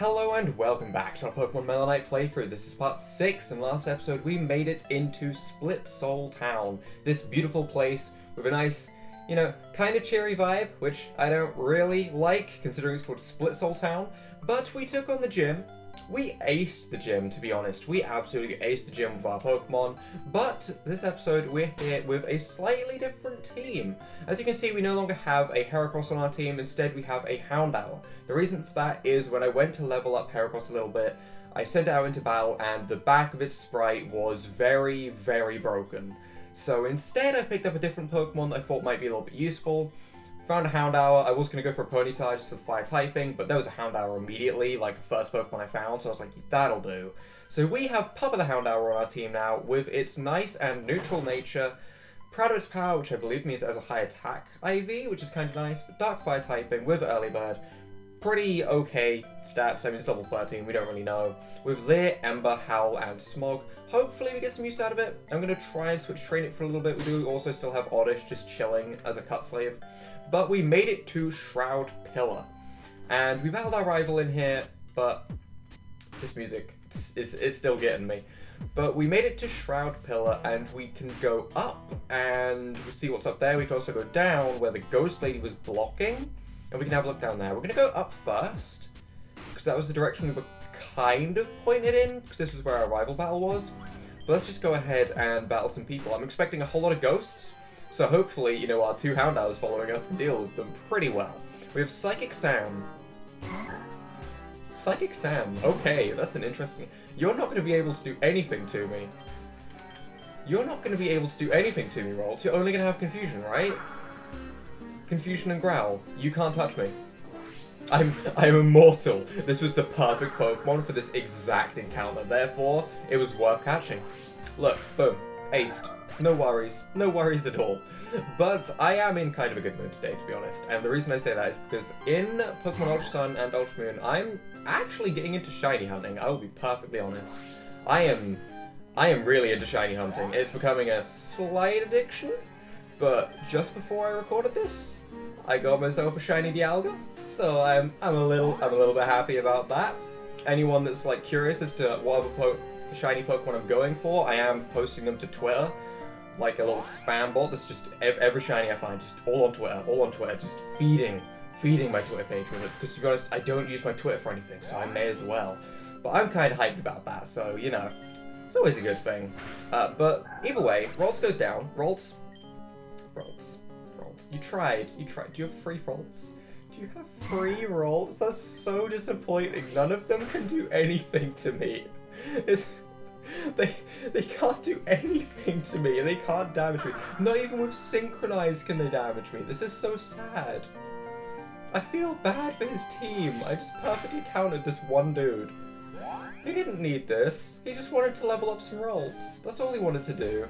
Hello and welcome back to our Pokemon Melanite playthrough. This is part 6, and last episode we made it into Split Soul Town. This beautiful place with a nice, you know, kind of cheery vibe, which I don't really like, considering it's called Split Soul Town. But we took on the gym, we aced the gym, to be honest. We absolutely aced the gym with our Pokemon. But this episode, we're here with a slightly different team. As you can see, we no longer have a Heracross on our team. Instead, we have a Houndour. The reason for that is when I went to level up Heracross a little bit, I sent it out into battle, and the back of its sprite was very, very broken. So instead, I picked up a different Pokemon that I thought might be a little bit useful. Found a Houndour. I was going to go for a Ponyta just for the fire typing, but there was a Houndour immediately, like the first Pokemon I found, so I was like, that'll do. So we have Papa the Houndour on our team now, with its nice and neutral nature, proud of its power, which I believe means it has a high attack IV, which is kind of nice, but Dark Fire typing with Early Bird, pretty okay stats. I mean, it's level 13, we don't really know. With Leer, Ember, Howl, and Smog. Hopefully we get some use out of it. I'm going to try and switch train it for a little bit. We do also still have Oddish just chilling as a cut slave. But we made it to Shroud Pillar. And we battled our rival in here, but this music is, is still getting me. But we made it to Shroud Pillar, and we can go up and see what's up there. We can also go down where the Ghost Lady was blocking, and we can have a look down there. We're going to go up first, because that was the direction we were kind of pointed in, because this was where our rival battle was. But let's just go ahead and battle some people. I'm expecting a whole lot of ghosts, so hopefully, you know, our two Houndours following us can deal with them pretty well. We have Psychic Sam. Psychic Sam, okay, that's an interesting... You're not going to be able to do anything to me. You're not going to be able to do anything to me, Ralts. You're only going to have Confusion, right? Confusion and Growl. You can't touch me. I'm I'm immortal. This was the perfect Pokemon for this exact encounter. Therefore, it was worth catching. Look, boom, aced. No worries, no worries at all. But I am in kind of a good mood today, to be honest. And the reason I say that is because in Pokemon Ultra Sun and Ultra Moon, I'm actually getting into shiny hunting. I will be perfectly honest. I am, I am really into shiny hunting. It's becoming a slight addiction. But just before I recorded this, I got myself a shiny Dialga. So I'm, I'm a little, I'm a little bit happy about that. Anyone that's like curious as to what other po shiny Pokemon I'm going for, I am posting them to Twitter like a little spam bot that's just every shiny I find, just all on Twitter, all on Twitter, just feeding, feeding my Twitter page with it. Because to be honest, I don't use my Twitter for anything, so I may as well. But I'm kind of hyped about that, so you know, it's always a good thing. Uh, but either way, Ralts goes down. Ralts, Ralts, Ralts. You tried, you tried. Do you have free Ralts? Do you have free Ralts? That's so disappointing. None of them can do anything to me. It's they they can't do anything to me. They can't damage me. Not even with synchronize can they damage me. This is so sad. I feel bad for his team. I just perfectly countered this one dude. He didn't need this. He just wanted to level up some Ralts. That's all he wanted to do.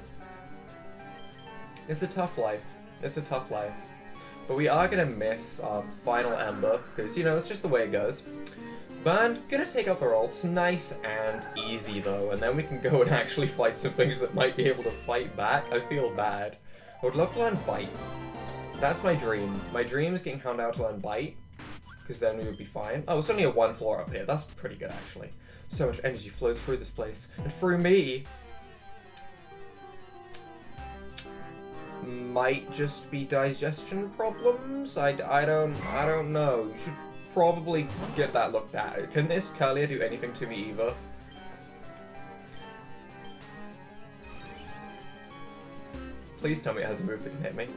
It's a tough life. It's a tough life. But we are going to miss our final Ember, because, you know, it's just the way it goes. But gonna take out the ults, nice and easy though, and then we can go and actually fight some things that might be able to fight back. I feel bad. I would love to learn Bite. That's my dream. My dream is getting Houndour to learn Bite, because then we would be fine. Oh, it's only a one floor up here. That's pretty good actually. So much energy flows through this place, and through me. Might just be digestion problems. I, I don't I don't know. You should probably get that looked at. Can this Kirlia do anything to me either? Please tell me it has a move that can hit me.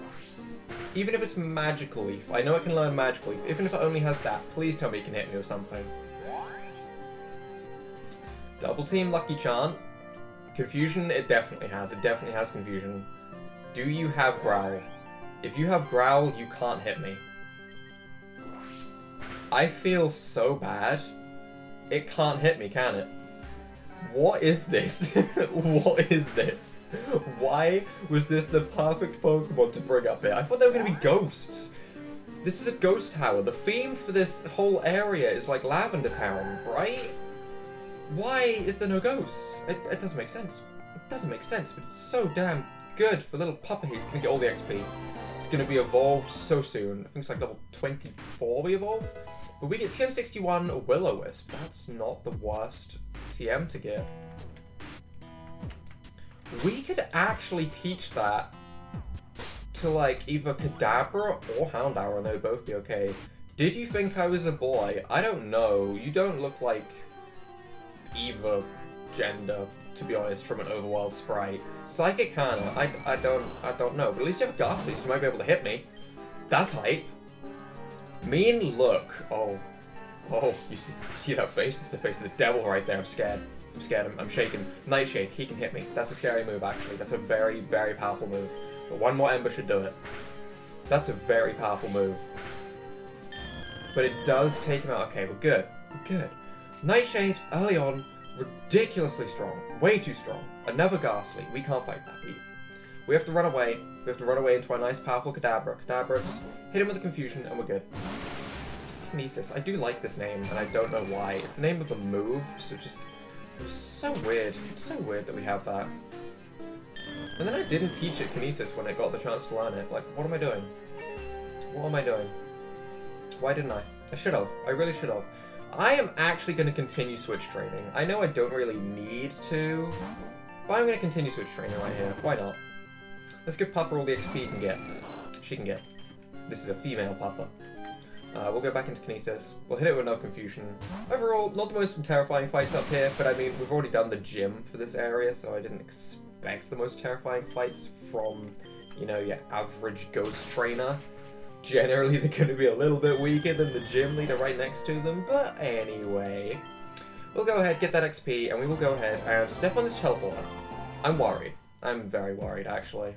Even if it's Magical Leaf, I know it can learn Magical Leaf. Even if it only has that, please tell me it can hit me with something. Double Team Lucky Chant. Confusion, it definitely has. It definitely has Confusion. Do you have Growl? If you have Growl, you can't hit me. I feel so bad. It can't hit me, can it? What is this? what is this? Why was this the perfect Pokemon to bring up here? I thought they were going to be ghosts. This is a ghost tower. The theme for this whole area is like Lavender Town, right? Why is there no ghosts? It, it doesn't make sense. It doesn't make sense, but it's so damn good for little Papa. He's going to get all the XP. It's going to be evolved so soon. I think it's like level 24 we evolve. But we get TM61 Will-O-Wisp. That's not the worst TM to get. We could actually teach that to like either Kadabra or Houndour and they would both be okay. Did you think I was a boy? I don't know. You don't look like either gender, to be honest, from an overworld sprite. Psychic Hannah, I, I don't I don't know, but at least you have a Gastly, so you might be able to hit me. That's hype. Mean look. Oh. Oh, you see, see that face? It's the face of the devil right there. I'm scared. I'm scared. I'm, I'm shaking. Nightshade, he can hit me. That's a scary move, actually. That's a very, very powerful move. But one more Ember should do it. That's a very powerful move. But it does take him out. Okay, we're good. We're good. Nightshade, early on, ridiculously strong. Way too strong. Another Gastly. We can't fight that. We, we have to run away. We have to run away into our nice, powerful Kadabra. Kadabra, just hit him with the confusion, and we're good. Kinesis. I do like this name, and I don't know why. It's the name of the move, so just... It was so weird. It's so weird that we have that. And then I didn't teach it Kinesis when I got the chance to learn it. Like, what am I doing? What am I doing? Why didn't I? I should have. I really should have. I am actually going to continue Switch training. I know I don't really need to, but I'm going to continue Switch training right here. Why not? Let's give Papa all the XP he can get. She can get. This is a female Papa. Uh, we'll go back into Kinesis. We'll hit it with no confusion. Overall, not the most terrifying fights up here, but I mean, we've already done the gym for this area, so I didn't expect the most terrifying fights from, you know, your average ghost trainer. Generally, they're going to be a little bit weaker than the gym leader right next to them, but anyway. We'll go ahead, get that XP, and we will go ahead and step on this teleporter. I'm worried. I'm very worried, actually.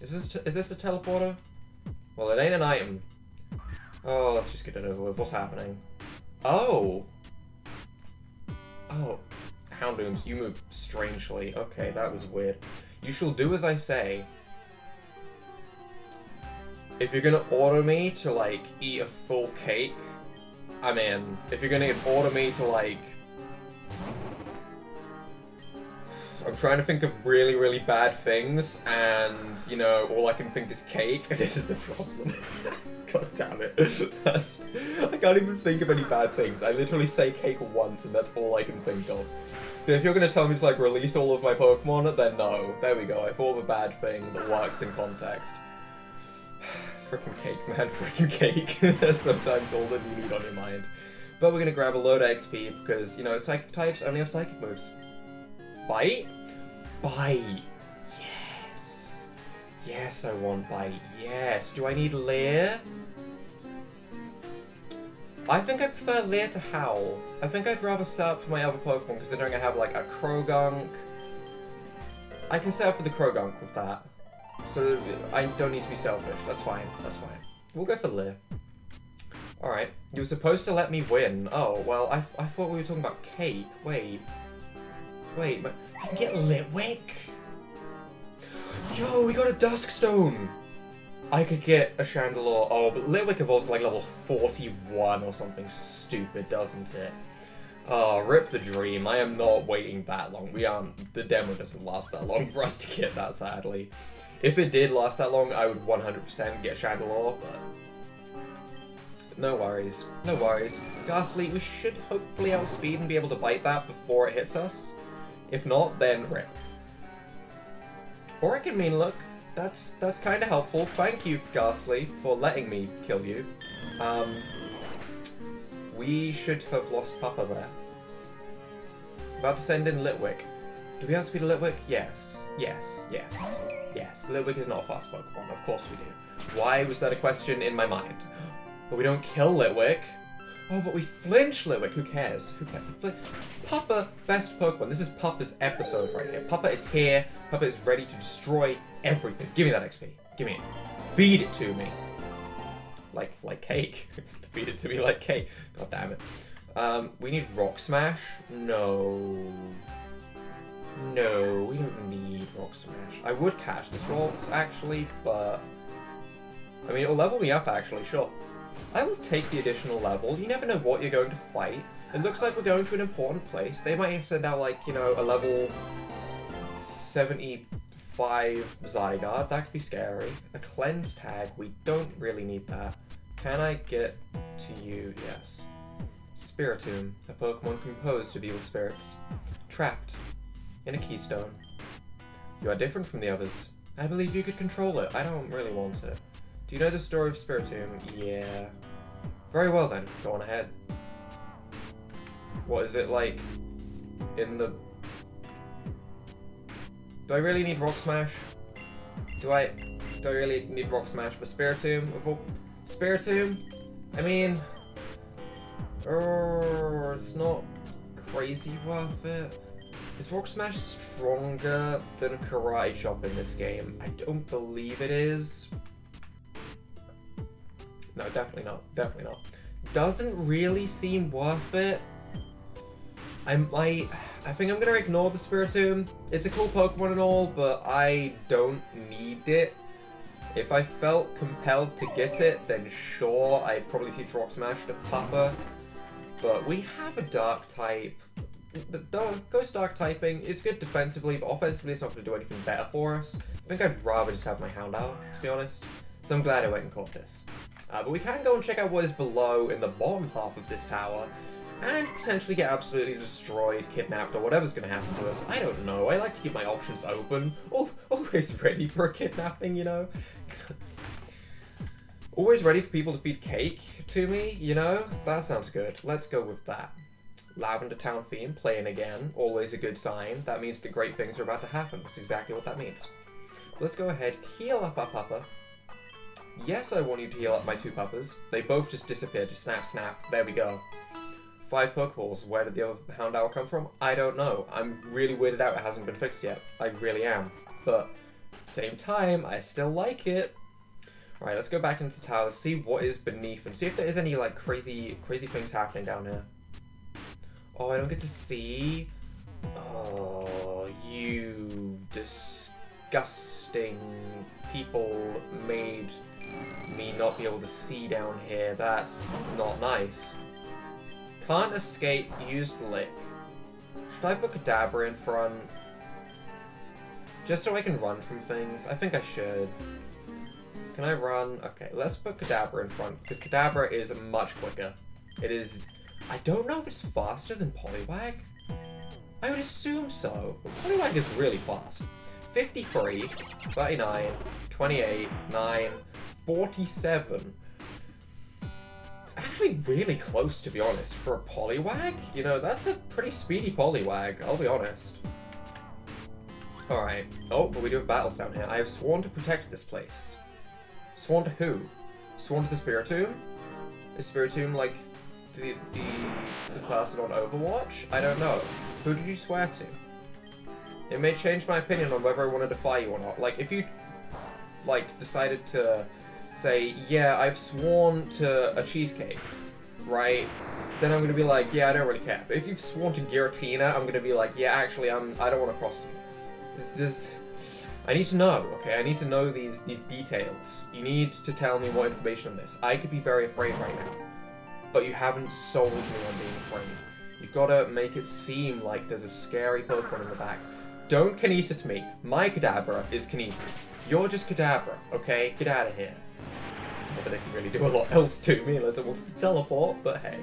Is this, is this a teleporter? Well, it ain't an item. Oh, let's just get it over with. What's happening? Oh! Oh. Houndooms, you move strangely. Okay, that was weird. You shall do as I say. If you're gonna order me to, like, eat a full cake, I'm in. If you're gonna order me to, like... I'm trying to think of really, really bad things, and, you know, all I can think is cake. This is a problem. God damn it. That's, I can't even think of any bad things. I literally say cake once and that's all I can think of. If you're gonna tell me to like release all of my Pokemon, then no. There we go. I thought of a bad thing that works in context. Freaking cake, man. Freaking cake. That's sometimes all that you need on your mind. But we're gonna grab a load of XP because, you know, psychic types only have psychic moves. Bite? Bite. Yes. Yes, I want bite. Yes. Do I need Leer? I think I prefer Leer to Howl. I think I'd rather set up for my other Pokemon considering I have like a Croagunk. I can set up for the Croagunk with that. So I don't need to be selfish. That's fine. That's fine. We'll go for Leer. Alright. You were supposed to let me win. Oh, well, I, I thought we were talking about cake. Wait. Wait, but I can get Litwick? Yo, we got a Duskstone! I could get a Chandelure. Oh, but Litwick evolves like level 41 or something stupid, doesn't it? Oh, rip the dream. I am not waiting that long. We aren't. The demo doesn't last that long for us to get that, sadly. If it did last that long, I would 100% get Chandelure, but... No worries. No worries. Gastly, we should hopefully outspeed and be able to bite that before it hits us. If not, then rip. Or it can mean, look, that's that's kind of helpful. Thank you, Gastly, for letting me kill you. Um, we should have lost Papa there. About to send in Litwick. Do we have speed of Litwick? Yes. Yes. Yes. Yes. Litwick is not a fast Pokemon. Of course we do. Why was that a question in my mind? But we don't kill Litwick. Oh, but we flinch Litwick. Who cares? Who cares? Fl Papa, best Pokemon. This is Papa's episode right here. Papa is here. Papa is ready to destroy everything. Give me that XP. Give me it. Feed it to me. Like like cake. Feed it to me like cake. God damn it. Um, we need Rock Smash? No. No, we don't need Rock Smash. I would catch this Rocks, actually, but... I mean, it'll level me up, actually, sure. I will take the additional level. You never know what you're going to fight. It looks like we're going to an important place. They might send out, like, you know, a level 75 Zygarde. That could be scary. A cleanse tag. We don't really need that. Can I get to you? Yes. Spiritomb, a Pokemon composed of evil spirits, trapped in a keystone. You are different from the others. I believe you could control it. I don't really want it. Do you know the story of Spiritomb? Yeah. Very well then, go on ahead. What is it like in the... Do I really need Rock Smash? Do I... Do I really need Rock Smash for Spiritomb? Before... Spiritomb? I mean... Oh, it's not crazy worth it. Is Rock Smash stronger than Karate Chop in this game? I don't believe it is. No, definitely not. Definitely not. Doesn't really seem worth it. I might... I think I'm gonna ignore the Spiritomb. It's a cool Pokemon and all, but I don't need it. If I felt compelled to get it, then sure, I'd probably teach Rock Smash to Papa. But we have a Dark type. The Ghost Dark typing, it's good defensively, but offensively it's not going to do anything better for us. I think I'd rather just have my Houndour, to be honest. So I'm glad I went and caught this. Uh, but we can go and check out what is below in the bottom half of this tower, and potentially get absolutely destroyed, kidnapped, or whatever's going to happen to us. I don't know. I like to keep my options open. Always ready for a kidnapping, you know? Always ready for people to feed cake to me, you know? That sounds good. Let's go with that. Lavender Town theme playing again. Always a good sign. That means the great things are about to happen. That's exactly what that means. Let's go ahead, heal up our papa. Yes, I want you to heal up my two papas. They both just disappeared. Just snap, snap. There we go. Five Pokeballs. Where did the other Houndour come from? I don't know. I'm really weirded out it hasn't been fixed yet. I really am. But same time, I still like it. Alright, let's go back into the tower, see what is beneath, and see if there is any, like, crazy, crazy things happening down here. Oh, I don't get to see? Oh, you disgusting people made me not be able to see down here. That's not nice. Can't escape, used lick. Should I put Kadabra in front? Just so I can run from things? I think I should. Can I run? Okay, let's put Kadabra in front, because Kadabra is much quicker. It is... I don't know if it's faster than Poliwag. I would assume so, but Poliwag is really fast. 53, 39, 28, 9, 47. It's actually really close, to be honest, for a Poliwag. You know, that's a pretty speedy Poliwag, I'll be honest. Alright. Oh, but we do have battles down here. I have sworn to protect this place. Sworn to who? Sworn to the Spiritomb? Is Spiritomb like the, the the person on Overwatch? I don't know. Who did you swear to? It may change my opinion on whether I want to defy you or not. Like, if you, like, decided to say, yeah, I've sworn to a cheesecake, right? Then I'm gonna be like, yeah, I don't really care. But if you've sworn to Giratina, I'm gonna be like, yeah, actually, I'm, I don't want to cross you. This, this, I need to know, okay? I need to know these these details. You need to tell me more information on this. I could be very afraid right now, but you haven't sold me on being afraid. You've got to make it seem like there's a scary Pokemon in the back. Don't Kinesis me. My Kadabra is Kinesis. You're just Kadabra, okay? Get out of here. Not that it can really do a lot else to me unless it wants to teleport, but hey.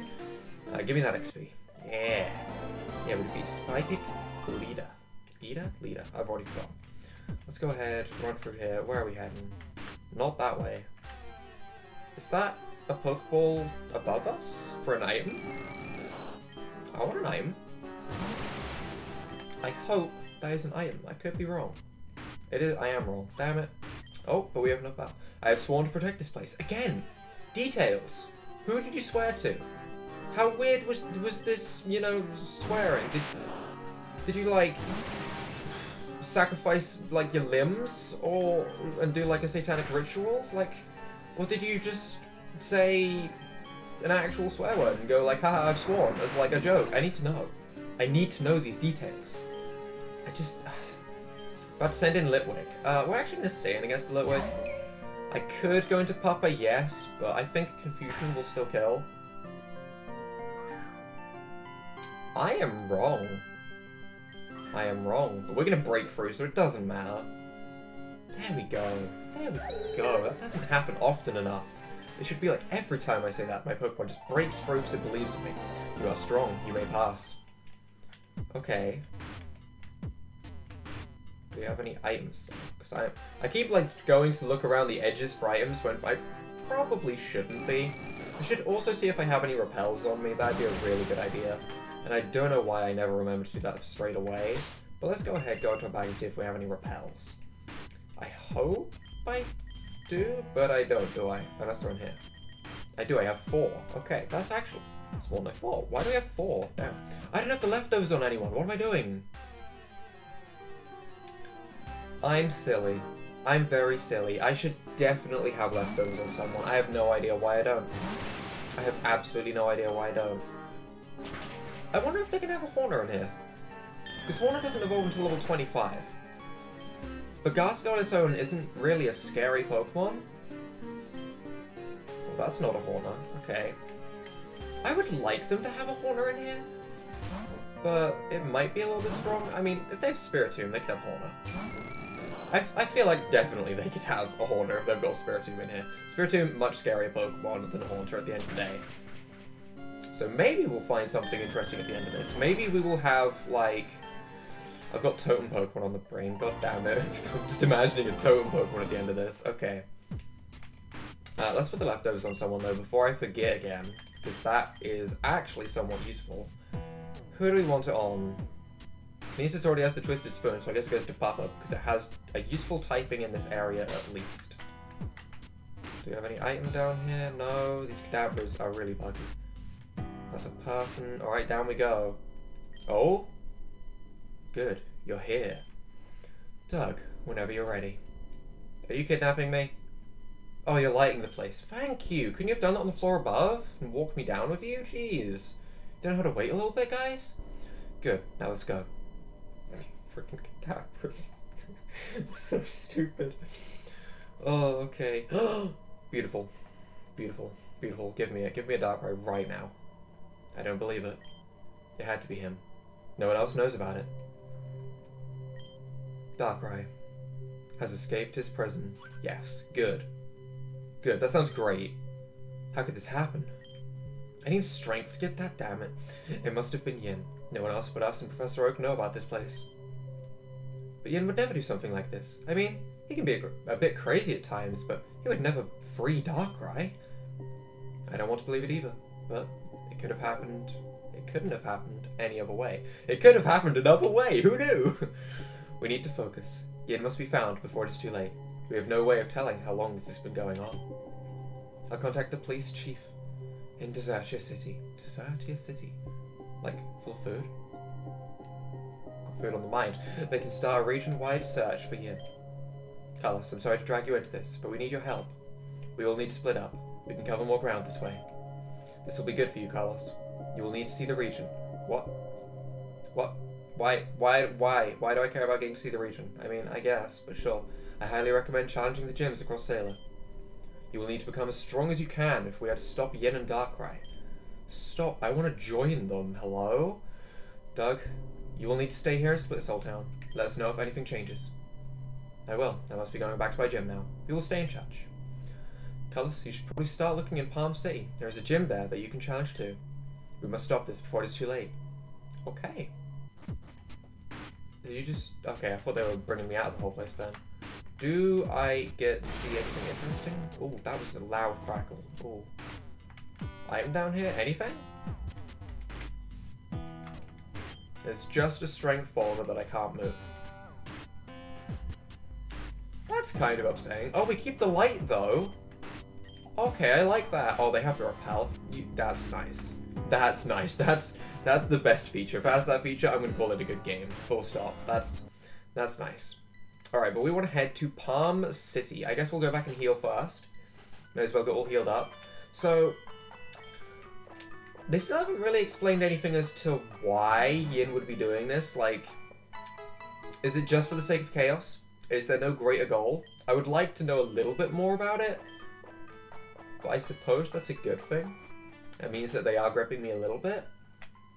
Uh, give me that XP. Yeah. Yeah, would it be Psychic Leader? Leader? Leader. I've already forgotten. Let's go ahead, run through here. Where are we heading? Not that way. Is that a Pokeball above us for an item? I want an item. I hope that is an item. I could be wrong. It is. I am wrong. Damn it. Oh, but we have enough battle. I have sworn to protect this place. Again! Details! Who did you swear to? How weird was was this, you know, swearing? Did, did you, like, sacrifice like your limbs or and do like a satanic ritual? Like, or did you just say an actual swear word and go like, haha, I've sworn as like a joke? I need to know. I need to know these details. I just about to send in Litwick. Uh, we're actually gonna stay in against the Litwick. I could go into Papa, yes, but I think Confusion will still kill. I am wrong. I am wrong, but we're gonna break through, so it doesn't matter. There we go. There we go. That doesn't happen often enough. It should be like every time I say that, my Pokemon just breaks through because it believes in me. You are strong. You may pass. Okay. Do you have any items? Because I, I keep like going to look around the edges for items when I probably shouldn't be. I should also see if I have any repels on me. That'd be a really good idea. And I don't know why I never remember to do that straight away. But let's go ahead, go into our bag and see if we have any repels. I hope I do, but I don't, do I? Unless they're in here. I do, I have four. Okay, that's actually... That's than I thought. Why do I have four? Damn. I don't have the leftovers on anyone. What am I doing? I'm silly. I'm very silly. I should definitely have leftovers on someone. I have no idea why I don't. I have absolutely no idea why I don't. I wonder if they can have a Haunter in here. Because Haunter doesn't evolve until level 25. But Gastly on its own isn't really a scary Pokemon. Well, that's not a Haunter. Okay. I would like them to have a Haunter in here. But it might be a little bit strong. I mean, if they have Spiritomb, they could have Haunter. I, I feel like definitely they could have a Haunter if they've got Spiritomb in here. Spiritomb, much scarier Pokemon than a Haunter at the end of the day. So maybe we'll find something interesting at the end of this. Maybe we will have, like... I've got Totem Pokemon on the brain, god damn it. I'm just imagining a Totem Pokemon at the end of this. Okay. Uh, let's put the leftovers on someone, though, before I forget again. Because that is actually somewhat useful. Who do we want it on? Kinesis already has the Twisted Spoon, so I guess it goes to Papa, because it has a useful typing in this area at least. Do you have any item down here? No, these cadavers are really buggy. That's a person. Alright, down we go. Oh? Good, you're here. Doug, whenever you're ready. Are you kidnapping me? Oh, you're lighting the place. Thank you. Couldn't you have done that on the floor above and walked me down with you? Jeez. Don't know how to wait a little bit, guys? Good. Now let's go freaking Cataphrus. so stupid. Oh, okay. beautiful. Beautiful. Beautiful. Give me it. Give me a Darkrai right now. I don't believe it. It had to be him. No one else knows about it. Darkrai has escaped his prison. Yes. Good. Good. That sounds great. How could this happen? I need strength to get that, damn it. It must have been Yin. No one else but us and Professor Oak know about this place. But Yin would never do something like this. I mean, he can be a, a bit crazy at times, but he would never free Darkrai. I don't want to believe it either, but it could have happened. It couldn't have happened any other way. It could have happened another way. Who knew? we need to focus. Yin must be found before it is too late. We have no way of telling how long this has been going on. I'll contact the police chief in Desertia City. Desertia City? Like, full food? Food on the mind, they can start a region-wide search for Yin. Carlos, I'm sorry to drag you into this, but we need your help. We all need to split up. We can cover more ground this way. This will be good for you, Carlos. You will need to see the region. What? What? Why? Why? Why? Why do I care about getting to see the region? I mean, I guess, but sure. I highly recommend challenging the gyms across Sailor. You will need to become as strong as you can if we are to stop Yin and Darkrai. Stop. I want to join them. Hello? Doug, you will need to stay here at Split Soul Town. Let us know if anything changes. I will. I must be going back to my gym now. We will stay in touch. Cullis, you should probably start looking in Palm City. There is a gym there that you can challenge to. We must stop this before it is too late. Okay. Did you just... Okay, I thought they were bringing me out of the whole place then. Do I get to see anything interesting? Oh, that was a loud crackle. Oh. Item down here? Anything? It's just a strength boulder that I can't move. That's kind of upsetting. Oh, we keep the light, though. Okay, I like that. Oh, they have to repel. You, that's nice. That's nice. That's that's the best feature. If it has that feature, I'm going to call it a good game. Full stop. That's that's nice. Alright, but we want to head to Palm City. I guess we'll go back and heal first. May as well get all healed up. So, they still haven't really explained anything as to why Yin would be doing this. Like, is it just for the sake of chaos? Is there no greater goal? I would like to know a little bit more about it. But I suppose that's a good thing. It means that they are gripping me a little bit.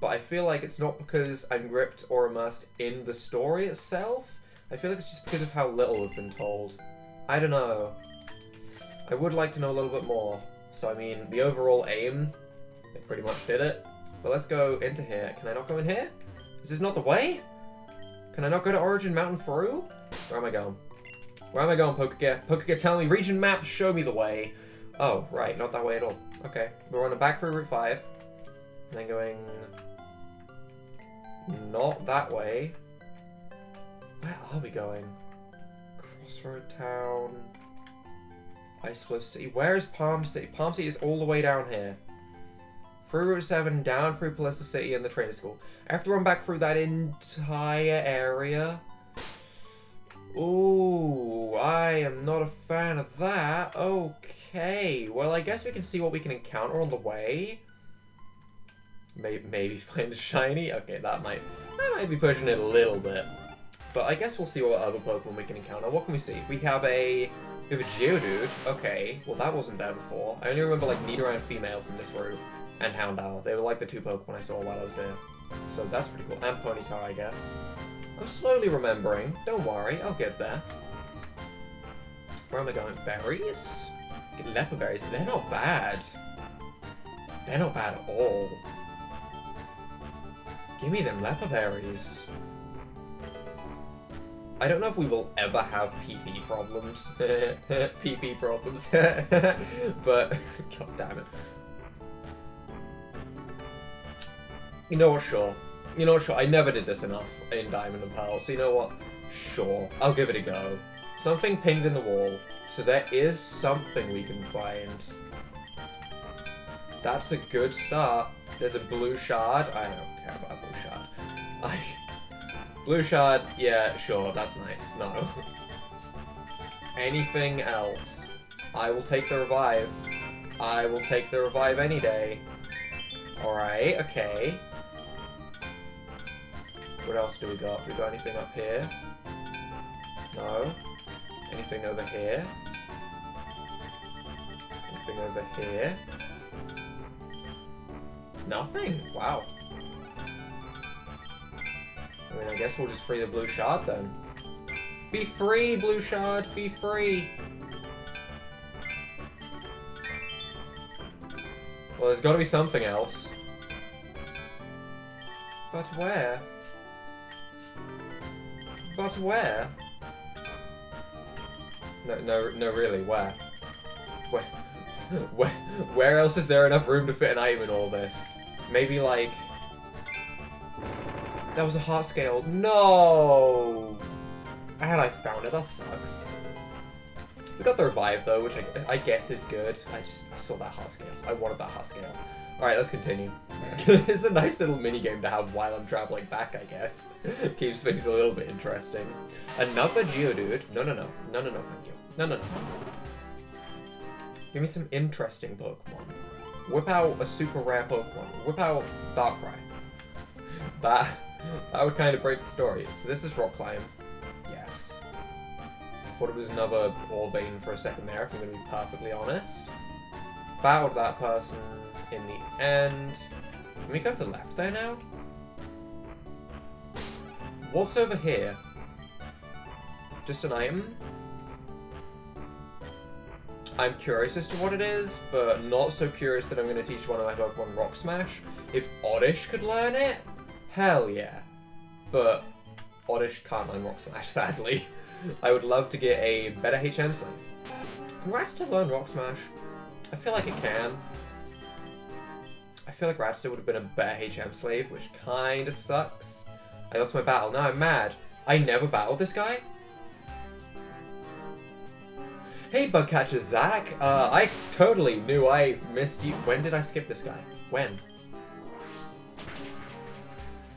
But I feel like it's not because I'm gripped or immersed in the story itself. I feel like it's just because of how little we've been told. I don't know. I would like to know a little bit more. So I mean, the overall aim, it pretty much did it. But let's go into here. Can I not go in here? Is this not the way? Can I not go to Origin Mountain through? Where am I going? Where am I going, Pokegear? Pokegear, tell me. Region map, show me the way. Oh, right, not that way at all. Okay, we're on the back through Route 5. And then going... Not that way. Where are we going? Crossroad Town... Ice Flow City. Where is Palm City? Palm City is all the way down here. Through Route 7, down through Palista City and the training school. I have to run back through that entire area. Ooh, I am not a fan of that. Okay, well I guess we can see what we can encounter on the way. Maybe, maybe find a shiny? Okay, that might, that might be pushing it a little bit. But I guess we'll see what other Pokemon we can encounter. What can we see? We have a we have a Geodude. Okay, well that wasn't there before. I only remember like Nidoran female from this route and Houndour. They were like the two Pokemon I saw while I was there. So that's pretty cool. And Ponyta, I guess. I'm slowly remembering. Don't worry, I'll get there. Where am I going? Berries? Get Leppa berries. They're not bad. They're not bad at all. Give me them Leppa berries. I don't know if we will ever have PP problems. PP problems. but, god damn it. You know what, sure. You know what, sure. I never did this enough in Diamond and Pearl, so you know what? Sure. I'll give it a go. Something pinged in the wall. So there is something we can find. That's a good start. There's a blue shard. I don't care about blue shard. I... Blue shard, yeah, sure, that's nice. No. Anything else? I will take the revive. I will take the revive any day. Alright, okay. What else do we got? We got anything up here? No. Anything over here? Anything over here? Nothing? Wow. I mean, I guess we'll just free the blue shard then. Be free, blue shard! Be free! Well, there's gotta be something else. But where? But where? No, no, no, really, where? Where? Where, where else is there enough room to fit an item in all this? Maybe, like... That was a heart scale. No! And I found it. That sucks. We got the revive though, which I, I guess is good. I just I saw that heart scale. I wanted that heart scale. Alright, let's continue. it's a nice little mini game to have while I'm traveling back, I guess. Keeps things a little bit interesting. Another Geodude. No, no, no. No, no, no, thank you. No, no, no. Give me some interesting Pokemon. Whip out a super rare Pokemon. Whip out Darkrai. That that would kind of break the story. So this is rock climb. Yes. Thought it was another Orvane for a second there, if I'm going to be perfectly honest. Battled that person in the end. Can we go to the left there now? What's over here? Just an item? I'm curious as to what it is, but not so curious that I'm going to teach one of my Pokemon Rock Smash. If Oddish could learn it, Hell yeah. But Oddish can't learn Rock Smash, sadly. I would love to get a better HM Slave. Can Rattata learn Rock Smash? I feel like it can. I feel like Rattata would have been a better HM Slave, which kinda sucks. I lost my battle. Now I'm mad. I never battled this guy? Hey, Bugcatcher Zach. Uh, I totally knew I missed you. When did I skip this guy? When?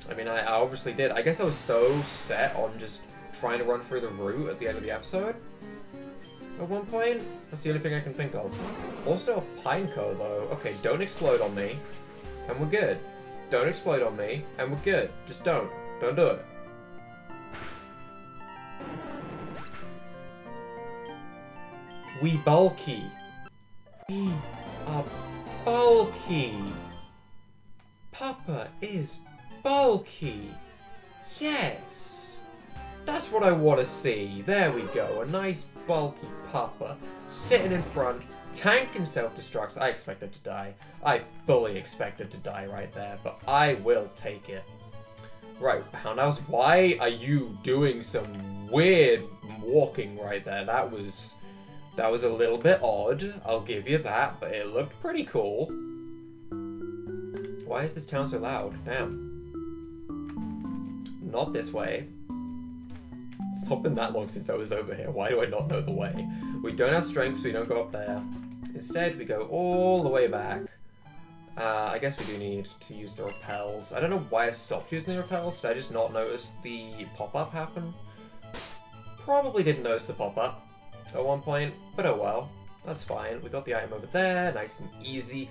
I mean, I, I obviously did. I guess I was so set on just trying to run through the route at the end of the episode. At one point, that's the only thing I can think of. Also, a Pineco, though. Okay, don't explode on me, and we're good. Don't explode on me, and we're good. Just don't. Don't do it. We bulky. We are bulky. Papa is bulky. Yes. That's what I want to see. There we go. A nice bulky papa sitting in front Tank and self-destruct, I expected to die. I fully expected to die right there, but I will take it. Right, House, why are you doing some weird walking right there? That was... That was a little bit odd, I'll give you that, but it looked pretty cool. Why is this town so loud? Damn. Not this way. It's not been that long since I was over here. Why do I not know the way? We don't have strength, so we don't go up there. Instead, we go all the way back. Uh, I guess we do need to use the repels. I don't know why I stopped using the repels. Did I just not notice the pop-up happen? Probably didn't notice the pop-up at one point, but oh well. That's fine. We got the item over there, nice and easy.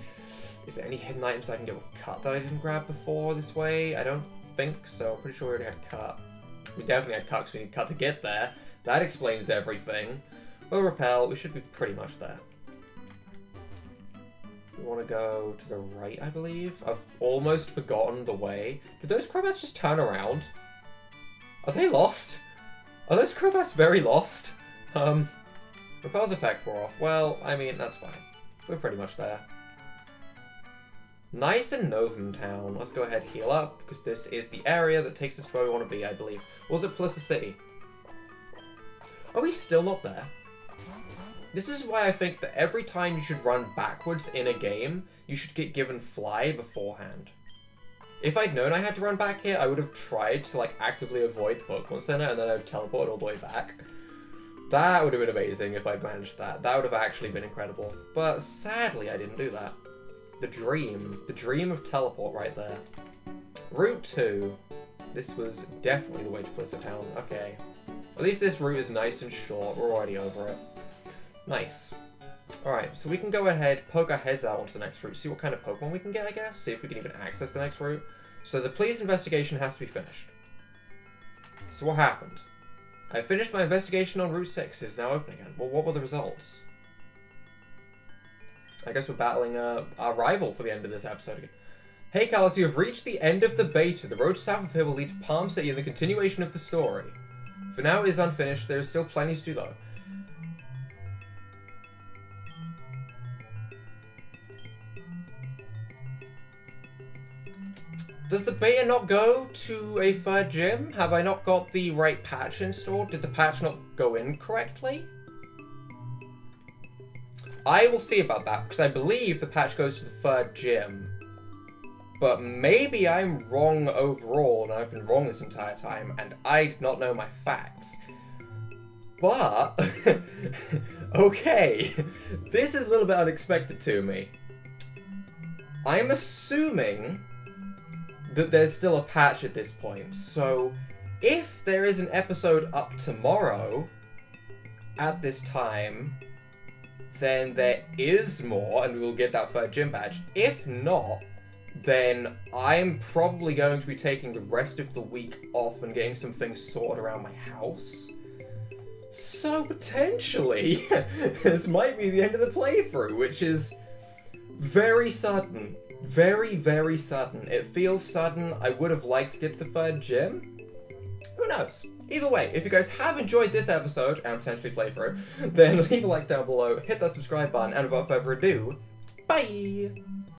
Is there any hidden items I can get with cut that I didn't grab before this way? I don't think so. I'm pretty sure we already had cut. We definitely had cut because we need cut to get there. That explains everything. We'll repel. We should be pretty much there. We want to go to the right, I believe. I've almost forgotten the way. Did those Crobats just turn around? Are they lost? Are those Crobats very lost? Um, repel's effect wore off. Well, I mean, that's fine. We're pretty much there. Nice and Novum Town. Let's go ahead heal up, because this is the area that takes us to where we want to be, I believe. Was it Pelissa City? Are we still not there? This is why I think that every time you should run backwards in a game, you should get given fly beforehand. If I'd known I had to run back here, I would have tried to like actively avoid the Pokemon Center and then I would teleport all the way back. That would have been amazing if I'd managed that. That would have actually been incredible. But sadly, I didn't do that. The dream. The dream of teleport right there. Route 2. This was definitely the way to Blizzard Town. Okay. At least this route is nice and short. We're already over it. Nice. Alright, so we can go ahead, poke our heads out onto the next route, see what kind of Pokemon we can get, I guess, see if we can even access the next route. So the police investigation has to be finished. So what happened? I finished my investigation on Route 6, is now open again. Well, what were the results? I guess we're battling our rival for the end of this episode again. Hey, Kalos, you have reached the end of the beta. The road south of here will lead to Palm City and the continuation of the story. For now, it is unfinished. There is still plenty to do, though. Does the beta not go to a third gym? Have I not got the right patch installed? Did the patch not go in correctly? I will see about that, because I believe the patch goes to the third gym. But maybe I'm wrong overall, and I've been wrong this entire time, and I did not know my facts. But, okay, this is a little bit unexpected to me. I'm assuming that there's still a patch at this point. So if there is an episode up tomorrow at this time, then there is more and we will get that third gym badge. If not, then I'm probably going to be taking the rest of the week off and getting some things sorted around my house. So potentially, this might be the end of the playthrough, which is very sudden. Very, very sudden. It feels sudden. I would have liked to get the third gym. Who knows? Either way, if you guys have enjoyed this episode, and potentially playthrough, then leave a like down below, hit that subscribe button, and without further ado, bye!